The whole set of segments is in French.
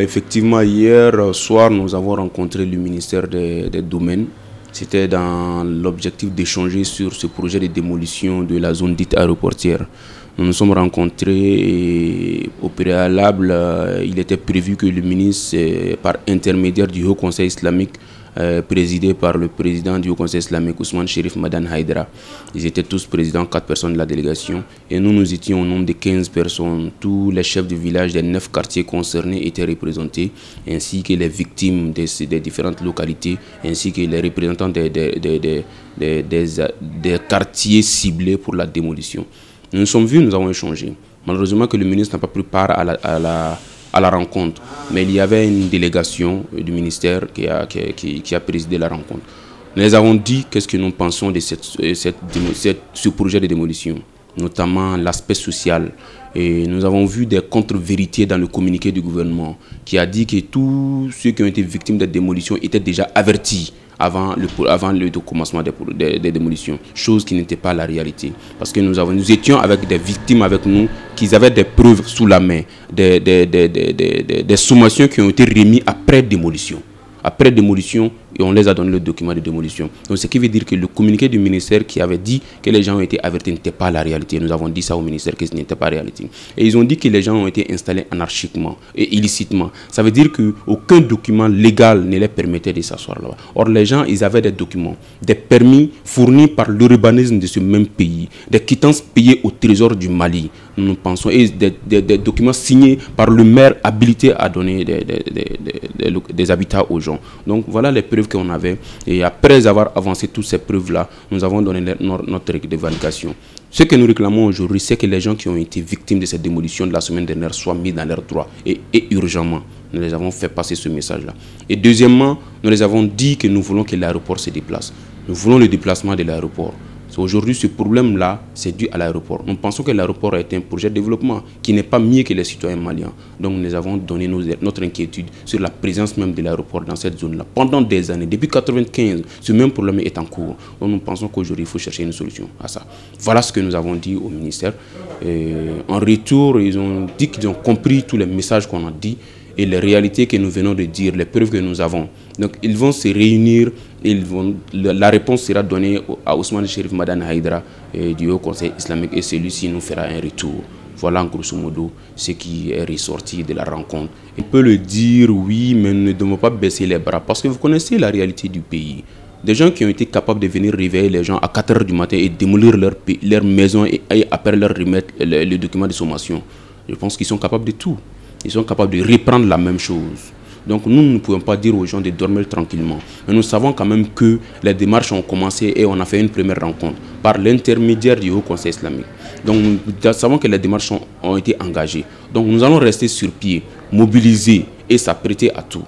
Effectivement, hier soir, nous avons rencontré le ministère des, Domaines. C'était dans l'objectif d'échanger sur ce projet de démolition de la zone dite aéroportière. Nous nous sommes rencontrés et au préalable, euh, il était prévu que le ministre, par intermédiaire du Haut Conseil islamique, euh, présidé par le président du Haut Conseil islamique, Ousmane Sherif Madan Haïdra. Ils étaient tous présidents, quatre personnes de la délégation. Et nous, nous étions au nombre de 15 personnes. Tous les chefs de village des neuf quartiers concernés étaient représentés, ainsi que les victimes des, différentes localités, ainsi que les représentants des, des, des, quartiers ciblés pour la démolition. Nous nous sommes vus, nous avons échangé. Malheureusement que le ministre n'a pas pris part à la rencontre. Mais il y avait une délégation du ministère qui a, qui, a présidé la rencontre. Nous avons dit qu'est-ce que nous pensons de cette, ce projet de démolition, notamment l'aspect social. Et nous avons vu des contre-vérités dans le communiqué du gouvernement qui a dit que tous ceux qui ont été victimes de démolition étaient déjà avertis avant le, avant le commencement des, des, démolitions, chose qui n'était pas la réalité. Parce que nous, avons, nous étions avec des victimes avec nous qui avaient des preuves sous la main, des, des, des, des sommations qui ont été remises après démolition. Après démolition, et on les a donné le document de démolition. Donc, ce qui veut dire que le communiqué du ministère qui avait dit que les gens ont été avertis n'était pas la réalité. Nous avons dit ça au ministère que ce n'était pas la réalité. Et ils ont dit que les gens ont été installés anarchiquement et illicitement. Ça veut dire qu'aucun document légal ne les permettait de s'asseoir là-bas. Or, les gens, ils avaient des documents, des permis fournis par l'urbanisme de ce même pays, des quittances payées au trésor du Mali, nous pensons, et des, documents signés par le maire habilité à donner des, des habitats aux gens. Donc, voilà les preuves qu'on avait. Et après avoir avancé toutes ces preuves-là, nous avons donné notre validation. Ce que nous réclamons aujourd'hui, c'est que les gens qui ont été victimes de cette démolition de la semaine dernière soient mis dans leurs droits et, urgemment. Nous les avons fait passer ce message-là. Et deuxièmement, nous les avons dit que nous voulons que l'aéroport se déplace. Nous voulons le déplacement de l'aéroport. Aujourd'hui, ce problème-là, c'est dû à l'aéroport. Nous pensons que l'aéroport a été un projet de développement qui n'est pas mieux que les citoyens maliens. Donc, nous avons donné notre inquiétude sur la présence même de l'aéroport dans cette zone-là. Pendant des années, depuis 1995, ce même problème est en cours. Donc, nous pensons qu'aujourd'hui, il faut chercher une solution à ça. Voilà ce que nous avons dit au ministère. en retour, ils ont dit qu'ils ont compris tous les messages qu'on a dit et les réalités que nous venons de dire, les preuves que nous avons. Donc ils vont se réunir, ils vont, la réponse sera donnée à Ousmane Sherif Madan Haïdra du Haut Conseil islamique et celui-ci nous fera un retour. Voilà en grosso modo ce qui est ressorti de la rencontre. On peut le dire, oui, mais ne devons pas baisser les bras parce que vous connaissez la réalité du pays. Des gens qui ont été capables de venir réveiller les gens à 4 h du matin et démolir leur, leur maison et, après leur remettre le, le document de sommation. Je pense qu'ils sont capables de tout ils sont capables de reprendre la même chose. Donc nous ne pouvons pas dire aux gens de dormir tranquillement. Mais nous savons quand même que les démarches ont commencé et on a fait une première rencontre par l'intermédiaire du Haut Conseil islamique. Donc nous savons que les démarches ont, été engagées. Donc nous allons rester sur pied, mobiliser et s'apprêter à tout.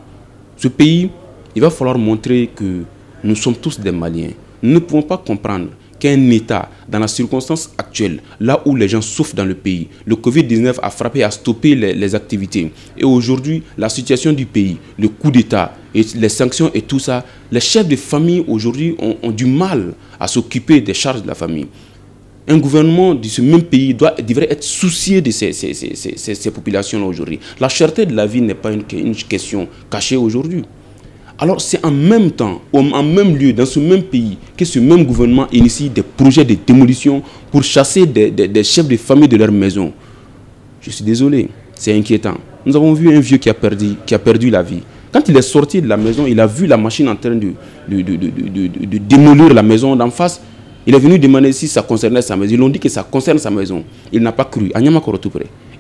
Ce pays, il va falloir montrer que nous sommes tous des Maliens. Nous ne pouvons pas comprendre qu'un État, dans la circonstance actuelle, là où les gens souffrent dans le pays, le Covid-19 a frappé, a stoppé les, activités. Et aujourd'hui, la situation du pays, le coup d'État, les sanctions et tout ça, les chefs de famille aujourd'hui ont, du mal à s'occuper des charges de la famille. Un gouvernement de ce même pays doit, devrait être soucié de ces, populations-là aujourd'hui. La cherté de la vie n'est pas une question cachée aujourd'hui. Alors c'est en même temps, en même lieu, dans ce même pays, que ce même gouvernement initie des projets de démolition pour chasser des, chefs de famille de leur maison. Je suis désolé, c'est inquiétant. Nous avons vu un vieux qui a, perdu, qui a perdu la vie. Quand il est sorti de la maison, il a vu la machine en train de, démolir la maison d'en face. Il est venu demander si ça concernait sa maison. Ils ont dit que ça concerne sa maison. Il n'a pas cru.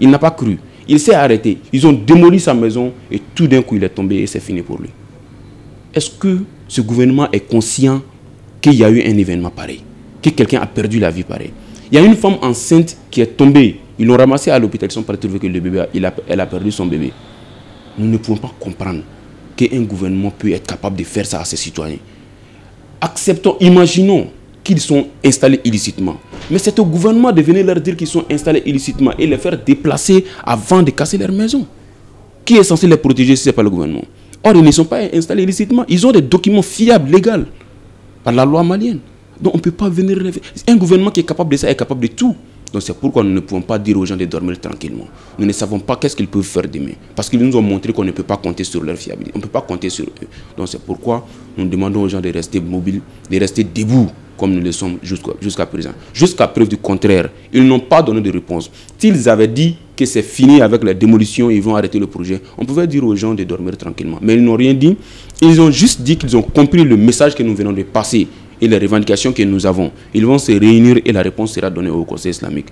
Il n'a pas cru. Il s'est arrêté. Ils ont démoli sa maison et tout d'un coup il est tombé et c'est fini pour lui. Est-ce que ce gouvernement est conscient qu'il y a eu un événement pareil Que quelqu'un a perdu la vie pareil Il y a une femme enceinte qui est tombée. Ils l'ont ramassée à l'hôpital. Ils sont partis trouver que le bébé, elle a perdu son bébé. Nous ne pouvons pas comprendre qu'un gouvernement peut être capable de faire ça à ses citoyens. Acceptons, imaginons qu'ils sont installés illicitement. Mais c'est au gouvernement de venir leur dire qu'ils sont installés illicitement et les faire déplacer avant de casser leur maison. Qui est censé les protéger si ce n'est pas le gouvernement? Or, ils ne sont pas installés illicitement. Ils ont des documents fiables, légaux, par la loi malienne. Donc, on ne peut pas venir... Un gouvernement qui est capable de ça est capable de tout. Donc c'est pourquoi nous ne pouvons pas dire aux gens de dormir tranquillement. Nous ne savons pas qu'est-ce qu'ils peuvent faire demain. Parce qu'ils nous ont montré qu'on ne peut pas compter sur leur fiabilité. On ne peut pas compter sur eux. Donc c'est pourquoi nous demandons aux gens de rester mobiles, de rester debout comme nous le sommes jusqu'à présent. Jusqu'à preuve du contraire, ils n'ont pas donné de réponse. S'ils avaient dit que c'est fini avec la démolition, ils vont arrêter le projet, on pouvait dire aux gens de dormir tranquillement. Mais ils n'ont rien dit. Ils ont juste dit qu'ils ont compris le message que nous venons de passer et les revendications que nous avons. Ils vont se réunir et la réponse sera donnée au Conseil islamique.